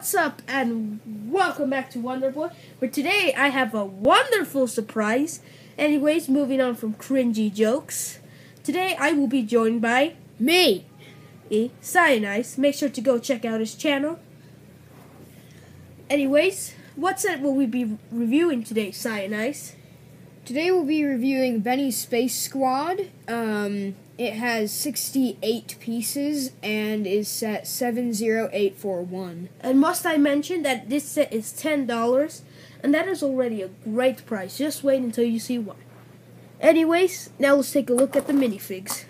What's up, and welcome back to Wonder Boy. Where today I have a wonderful surprise. Anyways, moving on from cringy jokes. Today I will be joined by Me. E. Cyanice. Make sure to go check out his channel. Anyways, what set will we be reviewing today, Cyanice? Today we'll be reviewing Benny's Space Squad. Um, it has 68 pieces and is set 70841. And must I mention that this set is ten dollars, and that is already a great price. Just wait until you see why. Anyways, now let's take a look at the minifigs.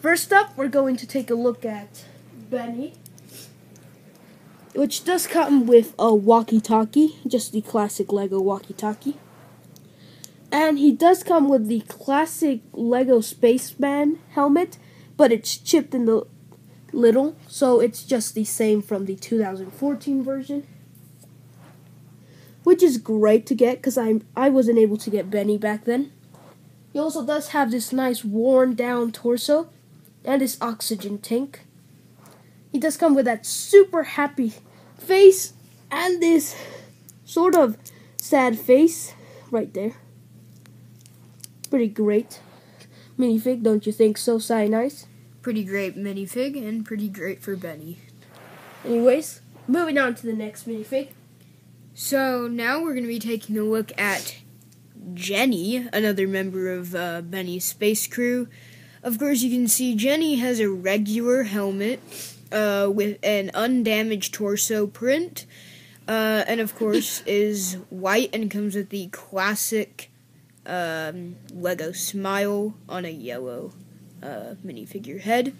First up, we're going to take a look at Benny, which does come with a walkie-talkie, just the classic Lego walkie-talkie. And he does come with the classic Lego Spaceman helmet, but it's chipped in the little, so it's just the same from the 2014 version. Which is great to get because I I wasn't able to get Benny back then. He also does have this nice worn down torso and his oxygen tank. He does come with that super happy face and this sort of sad face right there. Pretty great minifig, don't you think so, Cyanice? Pretty great minifig and pretty great for Benny. Anyways, moving on to the next minifig. So now we're going to be taking a look at Jenny, another member of uh, Benny's space crew. Of course, you can see Jenny has a regular helmet uh, with an undamaged torso print, uh, and of course is white and comes with the classic um, Lego smile on a yellow uh, minifigure head.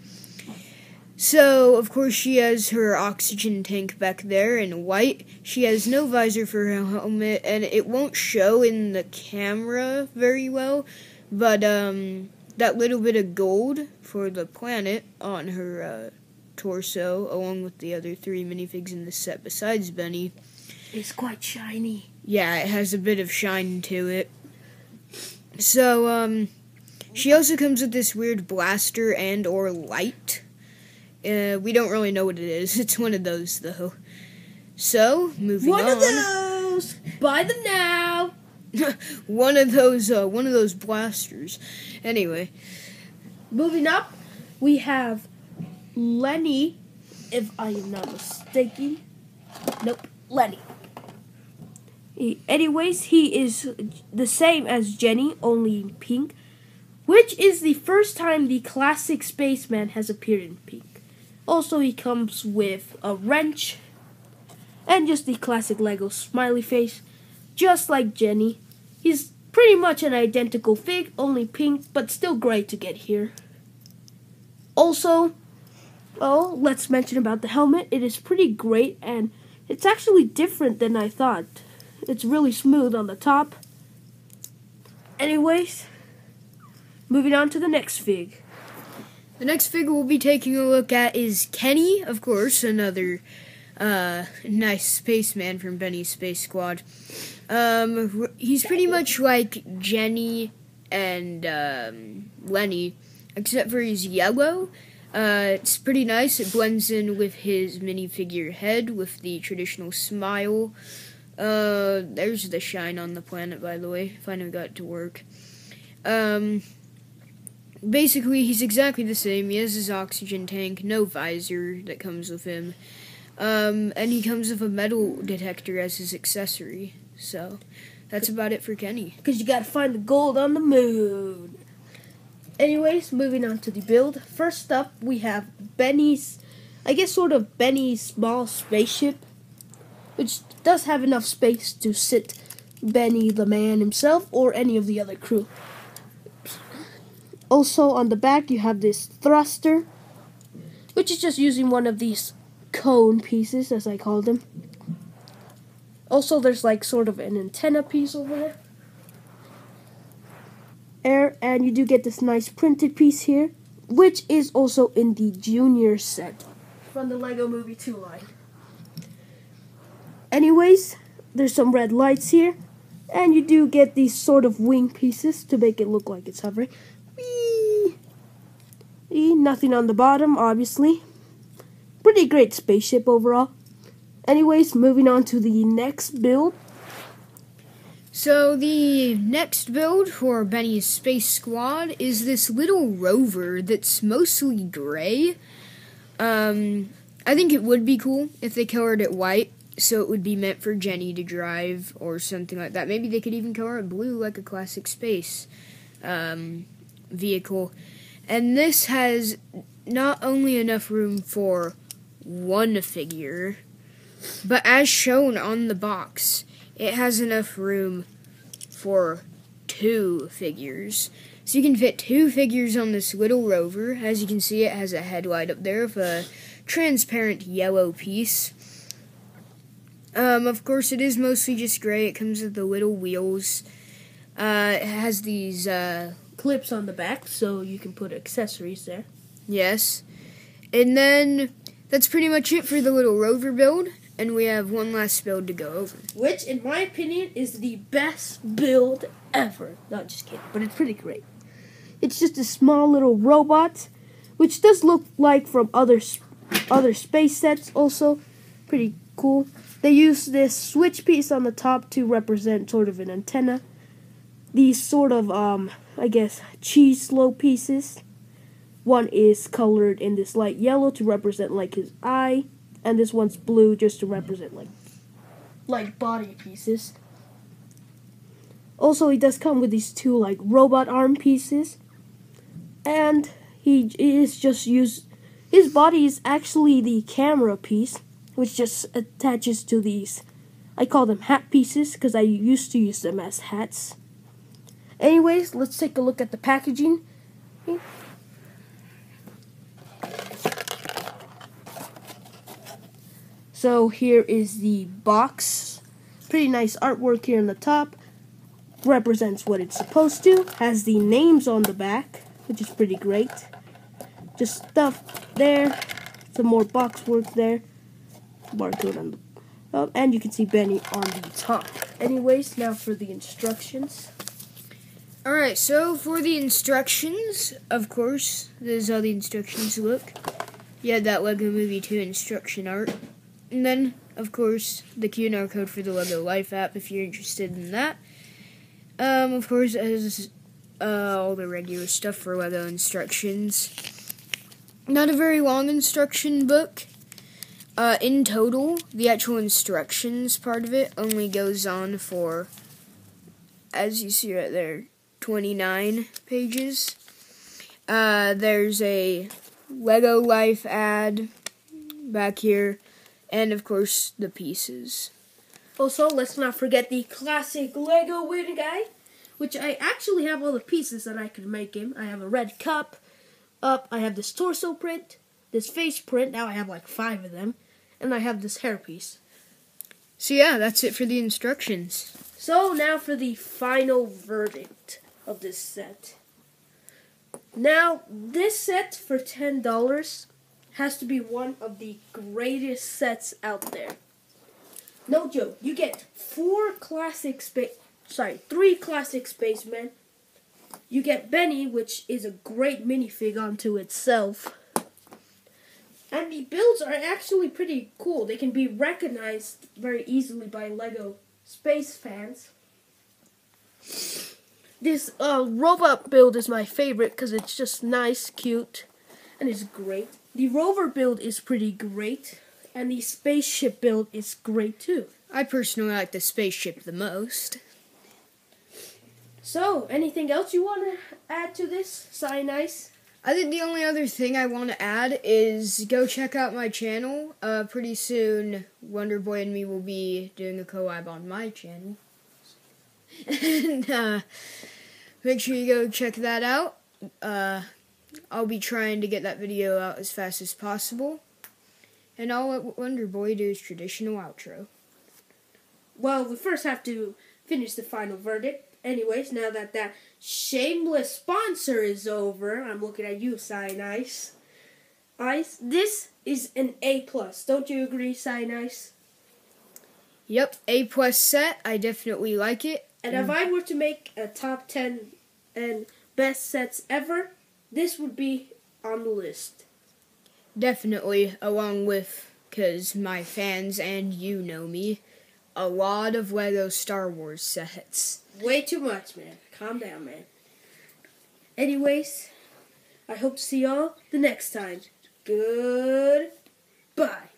So, of course, she has her oxygen tank back there in white. She has no visor for her helmet, and it won't show in the camera very well, but um, that little bit of gold for the planet on her uh, torso, along with the other three minifigs in the set besides Benny, It's quite shiny. yeah, it has a bit of shine to it. So, um, she also comes with this weird blaster and or light. Uh, we don't really know what it is. It's one of those though. So, moving One on. One of those. Buy them now. one of those uh, one of those blasters. Anyway, Moving up, we have Lenny, if I am not mistaken. Nope, Lenny. He- anyways, he is the same as Jenny, only in pink, which is the first time the classic spaceman has appeared in pink. Also, he comes with a wrench and just the classic Lego smiley face, just like Jenny. He's pretty much an identical fig, only pink, but still great to get here. Also, oh, let's mention about the helmet. It is pretty great and it's actually different than I thought. It's really smooth on the top. Anyways, moving on to the next fig. the next figure we'll be taking a look at is Kenny, of course, another uh, nice spaceman from Benny's Space Squad. Um, he's pretty much like Jenny and um, Lenny, except for he's yellow. Uh, it's pretty nice. It blends in with his minifigure head with the traditional smile. Uh, there's the shine on the planet, by the way. Finally got it to work. Um, basically, he's exactly the same. He has his oxygen tank, no visor that comes with him. Um, and he comes with a metal detector as his accessory. So, that's about it for Kenny. Because you gotta find the gold on the moon. Anyways, moving on to the build. First up, we have Benny's, I guess, sort of Benny's small spaceship, which does have enough space to sit Benny the man himself or any of the other crew. Also, on the back, you have this thruster, which is just using one of these cone pieces, as I call them. Also, there's like sort of an antenna piece over there air and you do get this nice printed piece here which is also in the junior set from the lego movie 2 line anyways there's some red lights here and you do get these sort of wing pieces to make it look like it's hovering Whee! Whee! nothing on the bottom obviously pretty great spaceship overall. Anyways, moving on to the next build. So the next build for Benny's Space Squad is this little rover that's mostly gray. Um, I think it would be cool if they colored it white, so it would be meant for Jenny to drive or something like that. Maybe they could even color it blue like a classic space um, vehicle. And this has not only enough room for one figure, but as shown on the box, it has enough room for two figures. So you can fit two figures on this little rover. As you can see, it has a headlight up there of a transparent yellow piece. Um, of course, it is mostly just gray. It comes with the little wheels. Uh, it has these uh, clips on the back so you can put accessories there. Yes. And then that's pretty much it for the little rover build. And we have one last build to go over. Which, in my opinion, is the best build ever. Not just kidding, but it's pretty great. It's just a small little robot, which does look like from other other space sets. Also, pretty cool. They use this switch piece on the top to represent sort of an antenna. These sort of, um, I guess, cheese slope pieces. One is colored in this light yellow to represent like his eye and this one's blue just to represent like like body pieces. Also, he does come with these two like robot arm pieces, and he is just used. His body is actually the camera piece, which just attaches to these. I call them hat pieces because I used to use them as hats. Anyways, let's take a look at the packaging. So here is the box. Pretty nice artwork here on the top. Represents what it's supposed to. Has the names on the back, which is pretty great. Just stuff there. Some more box work there. Barcode on the oh, and you can see Benny on the top. Anyways, now for the instructions. Alright, so for the instructions, of course, this is how the instructions look. You had that Lego Movie 2 instruction art. And then, of course, the QR code for the Lego Life app if you're interested in that. Um, of course, as uh, all the regular stuff for Lego instructions. Not a very long instruction book. Uh, in total, the actual instructions part of it only goes on for, as you see right there, 29 pages. Uh, there's a Lego Life ad back here and of course the pieces. Also, let's not forget the classic Lego win guy, which I actually have all the pieces that I could make him. I have a red cup, up. I have this torso print, this face print. Now I have like five of them, and I have this hairpiece. So yeah, that's it for the instructions. So now for the final verdict of this set. Now, this set for $10 has to be one of the greatest sets out there. No joke. You get four classic space, sorry, three classic spacemen. You get Benny, which is a great minifig unto itself. And the builds are actually pretty cool. They can be recognized very easily by Lego space fans. This uh, robot build is my favorite because it's just nice, cute, and it's great. The rover build is pretty great, and the spaceship build is great too. I personally like the spaceship the most. So, anything else you want to add to this? Cyanice. I think the only other thing I want to add is go check out my channel. Uh, pretty soon, Wonder Boy and me will be doing a collab on my channel. and uh, make sure you go check that out. Uh, I'll be trying to get that video out as fast as possible. And I'll let Wonder Boy do his traditional outro. Well, we first have to finish the final verdict. Anyways, now that that shameless sponsor is over, I'm looking at you, Cyanice. Ice, this is an A plus. Don't you agree, Cyanice? Yep, A plus set. I definitely like it. And mm. if I were to make a top ten and best sets ever, this would be on the list. Definitely, along with, because my fans and you know me, a lot of Lego Star Wars sets. Way too much, man. Calm down, man. Anyways, I hope to see y'all the next time. Goodbye.